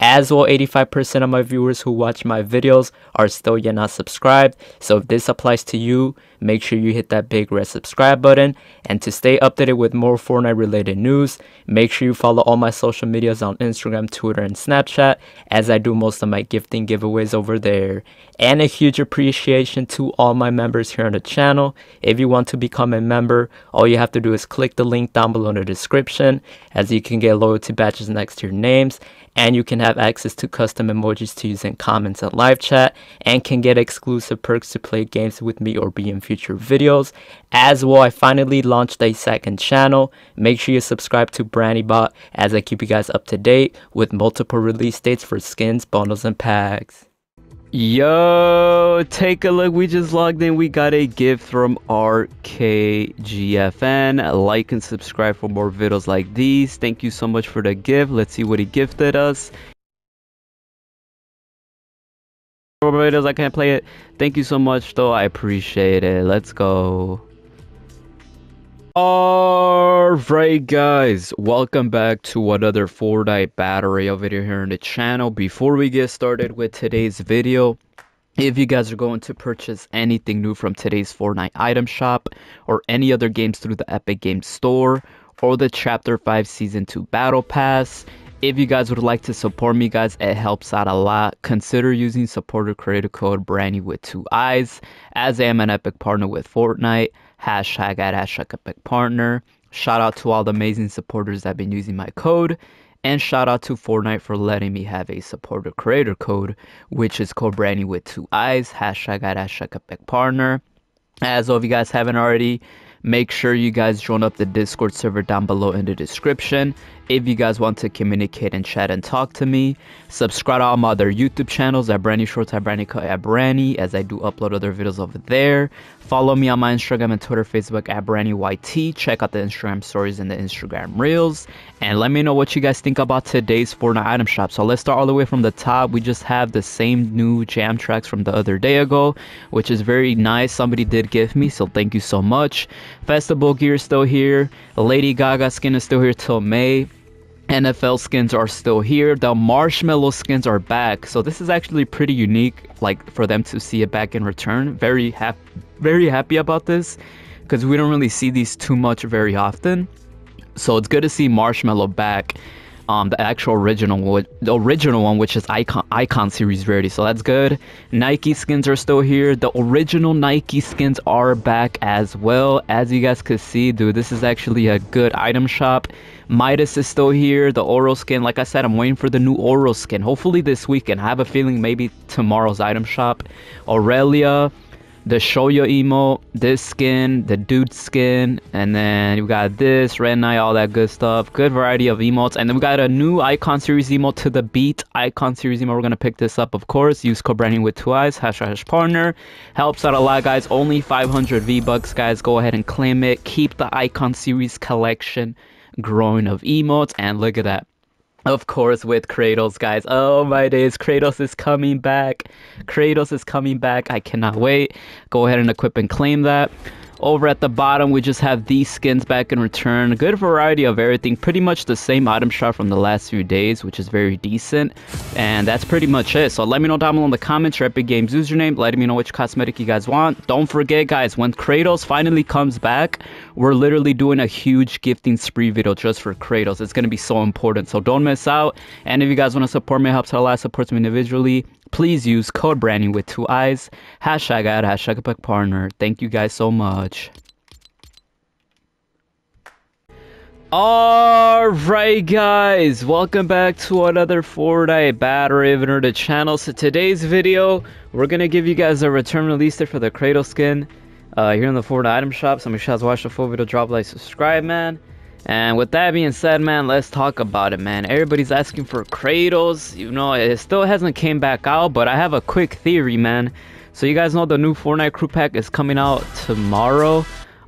As well, 85% of my viewers who watch my videos are still yet not subscribed. So if this applies to you, make sure you hit that big red subscribe button. And to stay updated with more Fortnite related news, make sure you follow all my social medias on Instagram, Twitter, and Snapchat as I do most of my gifting giveaways over there. And a huge appreciation to all my members here on the channel. If you want to become a member, all you have to do is click the link down below in the description as you can get loyalty badges next to your names and you can have access to custom emojis to use in comments and live chat and can get exclusive perks to play games with me or be in future videos as well i finally launched a second channel make sure you subscribe to BraniBot as i keep you guys up to date with multiple release dates for skins bundles and packs Yo, take a look. We just logged in. We got a gift from RKGFN. Like and subscribe for more videos like these. Thank you so much for the gift. Let's see what he gifted us. I can't play it. Thank you so much, though. I appreciate it. Let's go. Alright guys, welcome back to another Fortnite battery video here on the channel. Before we get started with today's video, if you guys are going to purchase anything new from today's Fortnite item shop or any other games through the Epic Games Store or the Chapter 5 Season 2 Battle Pass, if you guys would like to support me guys, it helps out a lot. Consider using supporter creator code Brani with two eyes as I am an Epic partner with Fortnite hashtag at hashtag epic partner. Shout out to all the amazing supporters that have been using my code. And shout out to Fortnite for letting me have a supporter creator code, which is called Brani with two eyes, hashtag at hashtag epic partner. As though if you guys haven't already, make sure you guys join up the Discord server down below in the description. If you guys want to communicate and chat and talk to me, subscribe to all my other YouTube channels at Brani Shorts, at Brani Cuh, at Brani, as I do upload other videos over there. Follow me on my Instagram and Twitter, Facebook at BraniYT. Check out the Instagram stories and the Instagram reels. And let me know what you guys think about today's Fortnite item shop. So let's start all the way from the top. We just have the same new jam tracks from the other day ago, which is very nice. Somebody did give me, so thank you so much. Festival gear is still here. Lady Gaga skin is still here till May. NFL skins are still here. The marshmallow skins are back. So this is actually pretty unique, like for them to see it back in return. Very happy, very happy about this, because we don't really see these too much very often. So it's good to see marshmallow back um, the actual original, the original one, which is icon icon series rarity. So that's good. Nike skins are still here. The original Nike skins are back as well. As you guys could see, dude, this is actually a good item shop. Midas is still here. The Oro skin, like I said, I'm waiting for the new Oro skin. Hopefully this weekend. I have a feeling maybe tomorrow's item shop. Aurelia, the Shoyo emo, this skin, the dude skin, and then we got this, Red Knight, all that good stuff. Good variety of emotes. And then we got a new Icon Series emote to the beat. Icon Series emote, we're gonna pick this up, of course. Use code Brani with two eyes, hash hash partner. Helps out a lot, guys. Only 500 V-Bucks, guys. Go ahead and claim it. Keep the Icon Series collection growing of emotes. And look at that of course with Kratos guys. Oh my days. Kratos is coming back. Kratos is coming back. I cannot wait. Go ahead and equip and claim that over at the bottom, we just have these skins back in return. A good variety of everything. Pretty much the same item shop from the last few days, which is very decent. And that's pretty much it. So let me know down below in the comments your Epic Games username. Letting me know which cosmetic you guys want. Don't forget, guys, when Kratos finally comes back, we're literally doing a huge gifting spree video just for Kratos. It's going to be so important. So don't miss out. And if you guys want to support me, helps out a lot, supports me individually please use code Brani with two eyes hashtag ad hashtag epic partner thank you guys so much Alright guys, welcome back to another Fortnite Battery of the channel. So today's video, we're gonna give you guys a return release there for the Kratos skin uh, here in the Fortnite item shop. So make sure you guys watch the full video, drop like, subscribe man. And with that being said man, let's talk about it man. Everybody's asking for Kratos, you know, it still hasn't came back out, but I have a quick theory man. So you guys know the new Fortnite crew pack is coming out tomorrow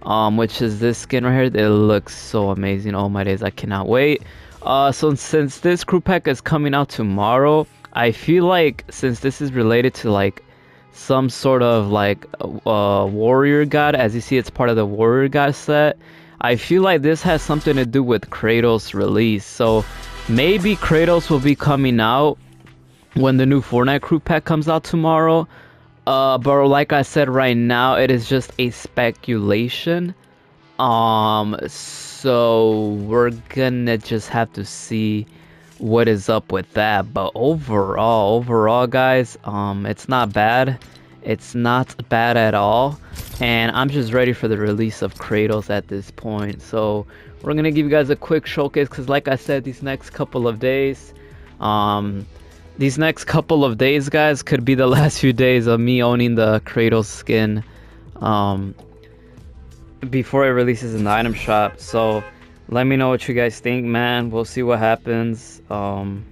um, which is this skin right here. It looks so amazing. Oh my days, I cannot wait. Uh, so since this crew pack is coming out tomorrow, I feel like since this is related to like some sort of like uh, warrior god, as you see, it's part of the warrior god set. I feel like this has something to do with Kratos release. So maybe Kratos will be coming out when the new Fortnite crew pack comes out tomorrow. Uh, but like I said right now, it is just a speculation. Um, so we're gonna just have to see what is up with that. But overall, overall, guys, um, it's not bad. It's not bad at all. And I'm just ready for the release of Kratos at this point. So we're gonna give you guys a quick showcase because, like I said, these next couple of days, um, these next couple of days, guys, could be the last few days of me owning the Kratos skin um, before it releases in the item shop. So let me know what you guys think, man. We'll see what happens. Um,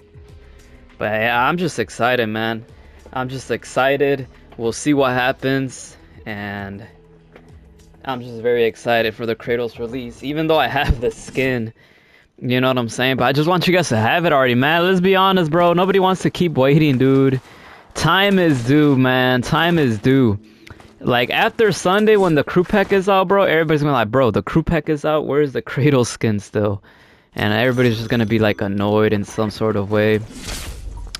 but yeah, I'm just excited, man. I'm just excited. We'll see what happens. And I'm just very excited for the Kratos release. Even though I have the skin you know what I'm saying? But I just want you guys to have it already, man. Let's be honest, bro. Nobody wants to keep waiting, dude. Time is due, man. Time is due. Like, after Sunday when the crew pack is out, bro, everybody's gonna be like, bro, the crew pack is out. Where's the Kratos skin still? And everybody's just gonna be, like, annoyed in some sort of way.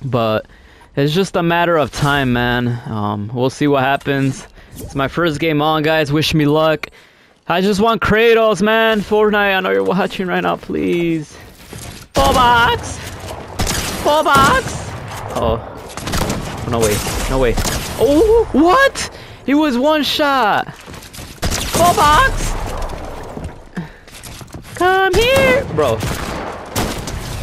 But it's just a matter of time, man. Um, we'll see what happens. It's my first game on, guys. Wish me luck. I just want Kratos, man. Fortnite, I know you're watching right now, please. Full box! Full box! Oh. No way. No way. Oh, what? He was one shot. Full box! Come here! Bro.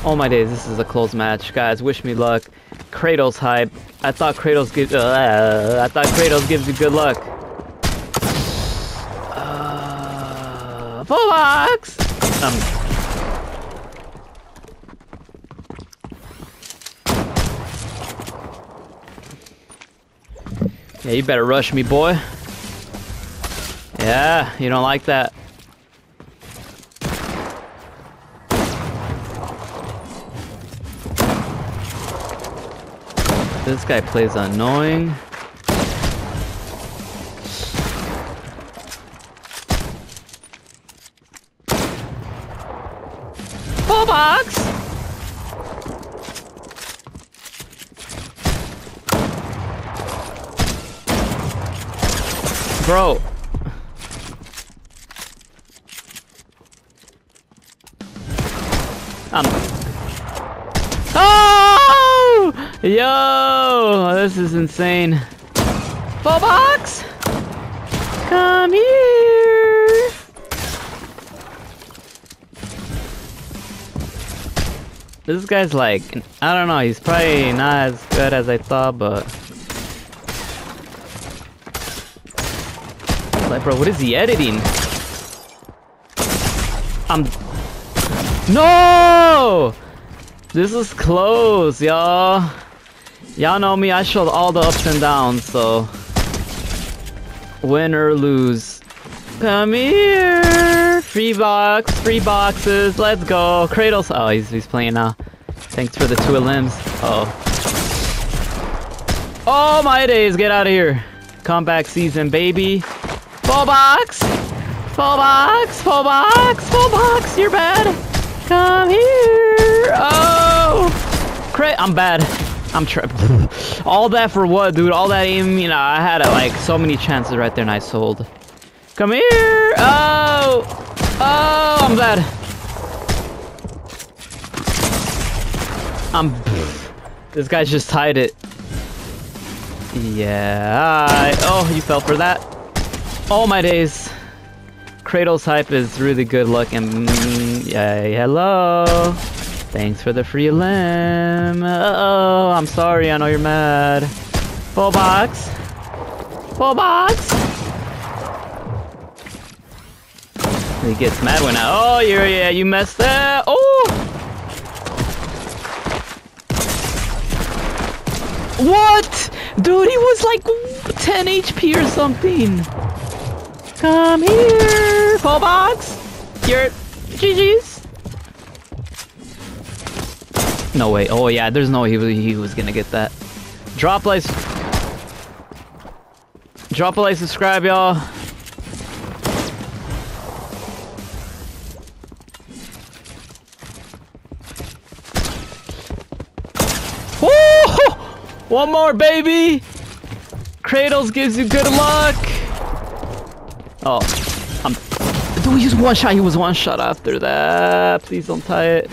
Oh my days, this is a close match. Guys, wish me luck. Kratos hype. I thought Kratos gives uh, I thought Kratos gives you good luck. Full box! Um. Yeah, you better rush me, boy. Yeah, you don't like that. This guy plays annoying. box? Bro. Yo! This is insane. Full box? Come here! This guy's like, I don't know, he's probably not as good as I thought, but... Like, bro, what is he editing? I'm... No! This is close, y'all. Y'all know me, I showed all the ups and downs, so... Win or lose. Come here! Free box, free boxes, let's go. Kratos, oh, he's, he's playing now. Thanks for the two limbs. Uh oh. Oh my days, get out of here. Comeback season, baby. Full box! Full box! Full box! Full box! You're bad! Come here! Oh! Cra I'm bad. I'm tripped. All that for what, dude? All that aim, you know, I had like so many chances right there and I sold. Come here! Oh! Oh, I'm bad. I'm... This guy's just tied it. Yeah. Oh, you fell for that. All my days. Kratos' hype is really good looking. Mm, Yay, hello. Thanks for the free limb. Uh oh, I'm sorry, I know you're mad. Full box. Full box. He gets mad when I. Oh, yeah, you messed up. Oh. What? Dude, he was like 10 HP or something. Come here, full box. You're GG's. No way. Oh yeah, there's no he he was gonna get that. Drop like Drop a like, subscribe, y'all. One more, baby! Kratos gives you good luck! Oh, I'm... Dude, he was one shot. He was one shot after that. Please don't tie it.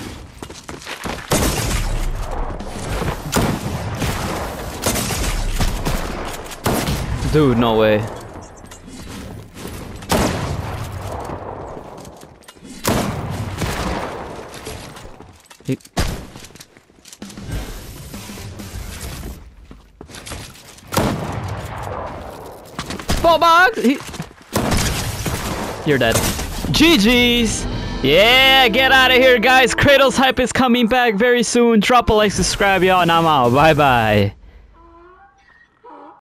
Dude, no way. He... Box! He... You're dead. GG's! Yeah, get out of here, guys. Kratos Hype is coming back very soon. Drop a like, subscribe, y'all, and I'm out. Bye-bye.